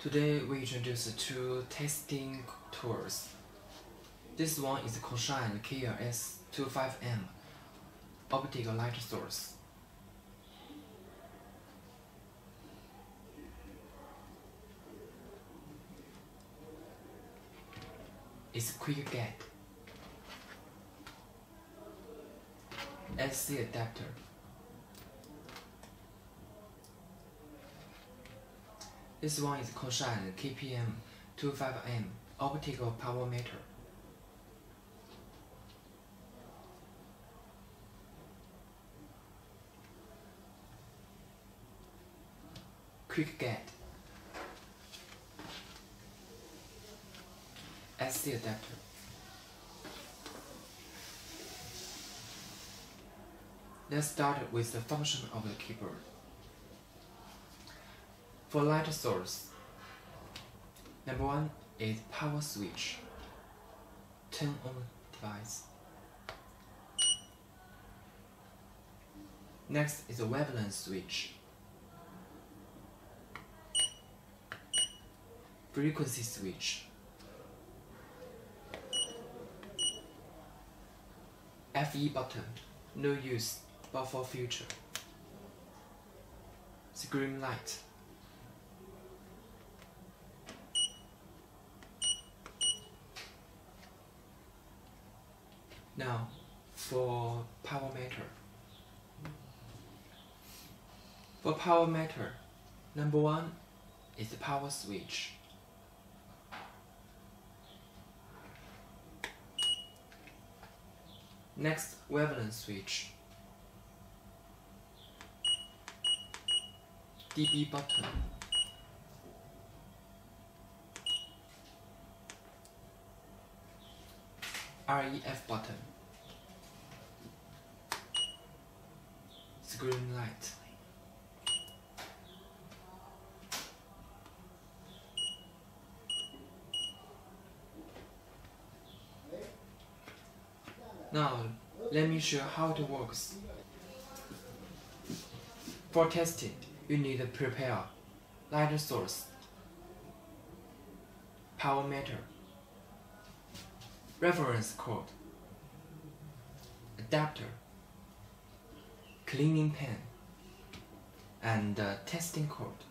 Today we introduce two testing tools. This one is Komshine KLS25M optical light source. It's quick get. SC adapter. This one is Komshine KPM25M optical power meter. Quick get. SC adapter. Let's start with the function of the keyboard. For light source, number one is power switch. Turn on device. Next is a wavelength switch. Frequency switch. FE button, no use, but for future. Screen light. Now, for power meter. For power meter, number one is the power switch. Next, wavelength switch. DB button. REF button. Screen light. Now, let me show how it works. For testing, you need to prepare light source, power meter, reference code, adapter, cleaning pen, and uh, testing code.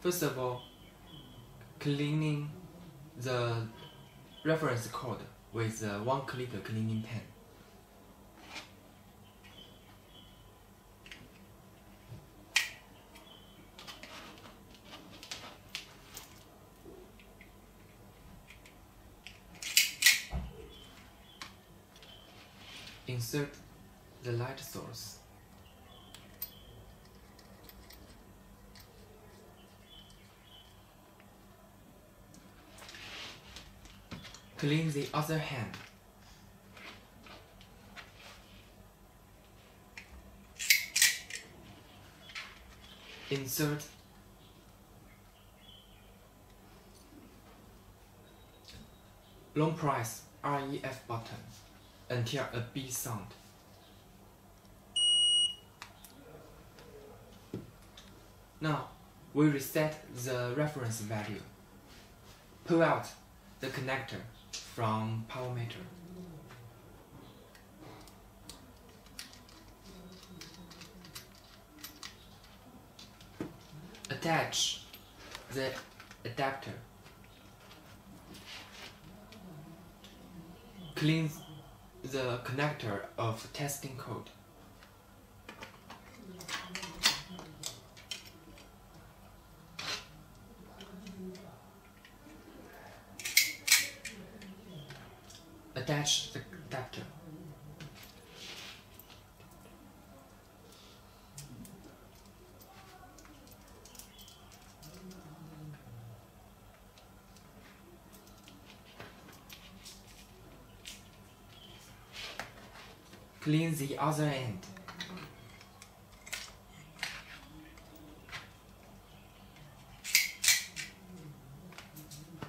First of all, cleaning the reference code with a one-click cleaning pen. Insert the light source. Clean the other hand. Insert long press REF button until a B sound. Now, we reset the reference value. Pull out the connector from power meter. Attach the adapter. Clean the connector of testing code. Attach the adapter. Clean the other end.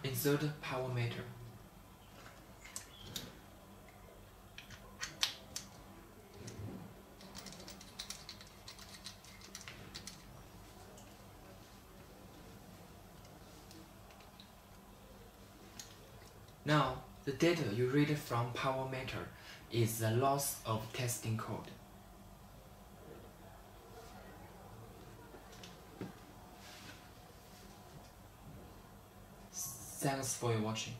Insert power meter. Now, the data you read from power meter is the loss of testing code. Thanks for watching.